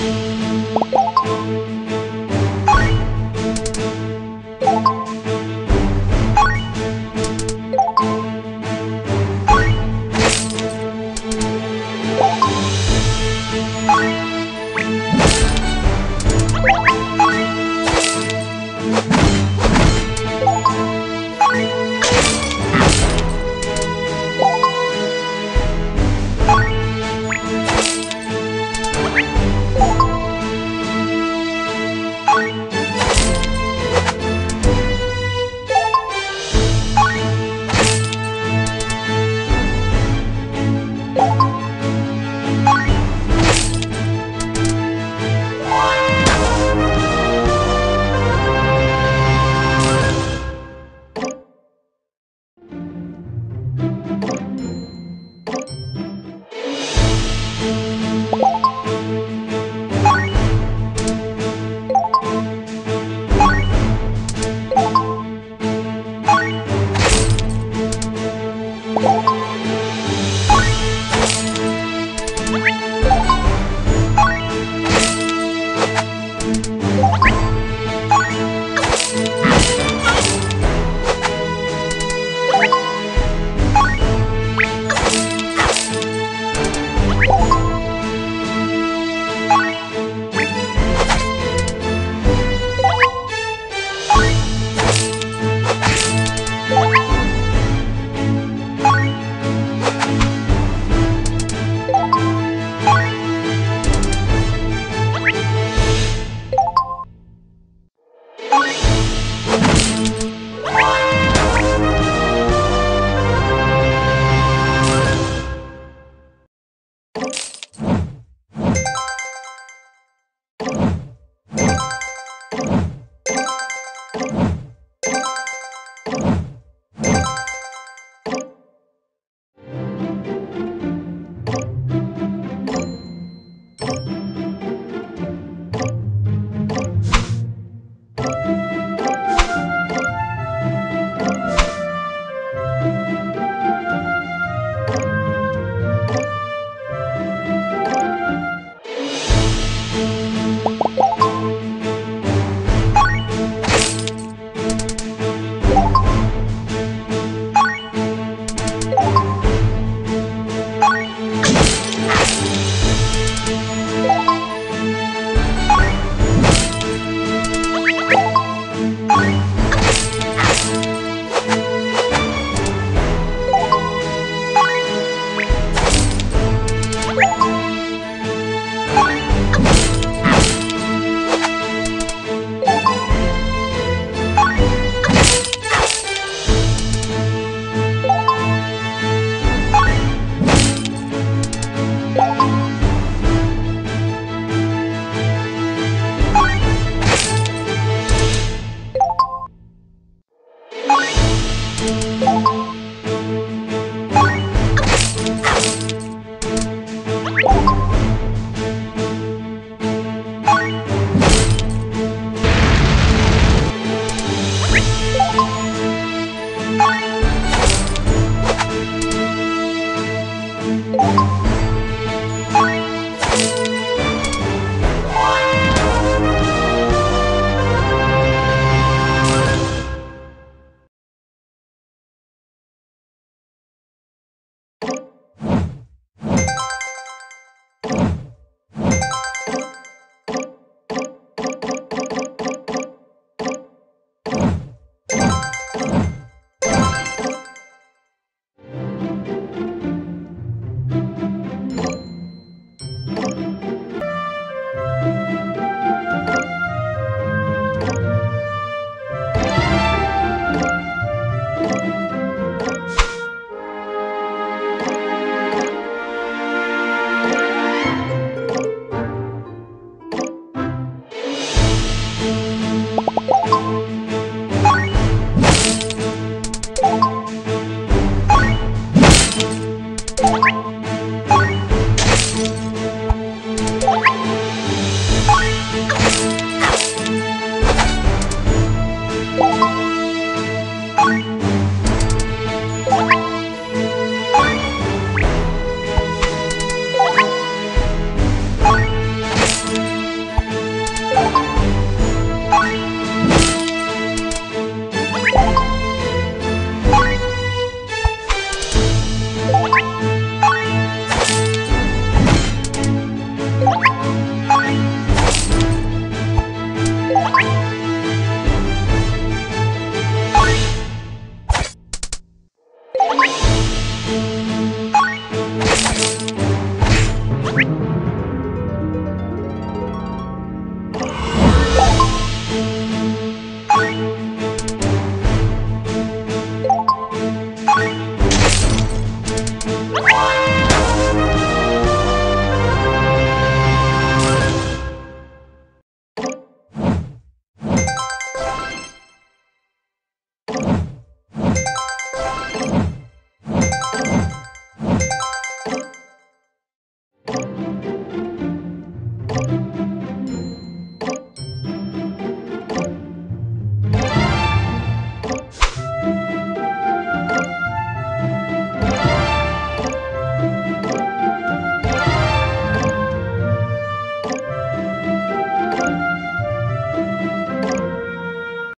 うん。Thank you.